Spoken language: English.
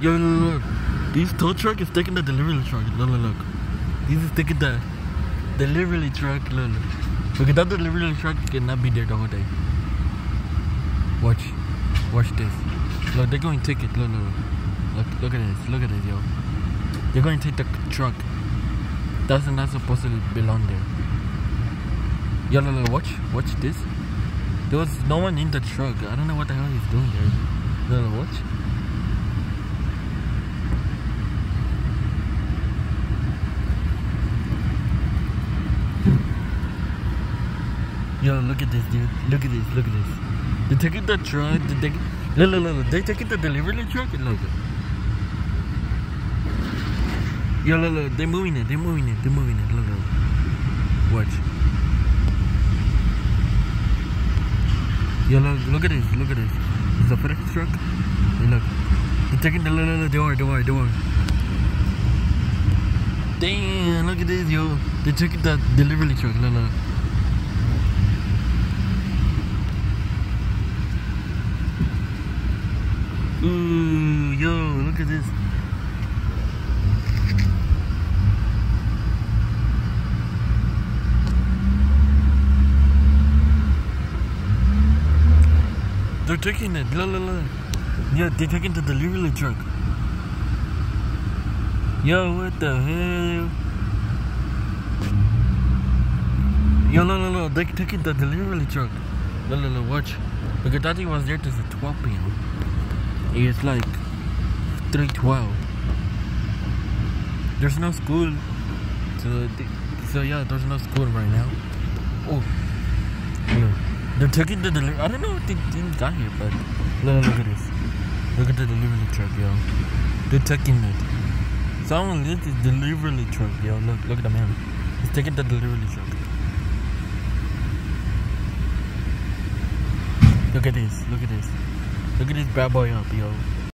Yo, look, look. This tow truck is taking the delivery truck. Look, look, look. This is taking the delivery truck. Look, look. Because that delivery truck cannot be there the whole day. Watch. Watch this. Look, they're going to take it. Look, look, look. Look, look at this. Look at this, yo. They're going to take the truck. That's not supposed to belong there. Yo, look, look, watch. Watch this. There was no one in the truck. I don't know what the hell he's doing there. Look, look, watch. Yo, look at this, dude. Look at this. Look at this. They're taking the truck. They're taking. Look, look, look. They're taking the delivery truck. Look. Yo, look, look. They're moving it. They're moving it. They're moving it. Look, look. Watch. Yo, look, look at this. Look at this. It's a FedEx truck. Hey, look. They're taking the look, look, look, door, door, door. Damn, look at this, yo. They're taking the delivery truck. Look, look. Ooh, yo, look at this. They're taking it. Look, look, look. Yeah, they're taking the delivery truck. Yo, what the hell? Yo, look, look, look. They're taking the delivery truck. Look, look, look. Watch. Because that thing was there till 12 p.m. It's like 312. There's no school. So, so yeah, there's no school right now. Oh. Yeah. They're taking the delivery. I don't know if they didn't got here, but look, look at this. Look at the delivery truck, yo. They're taking it. Someone lit the delivery truck, yo. Look, look at the man. He's taking the delivery truck. Look at this. Look at this. Look at this bad boy up, yo.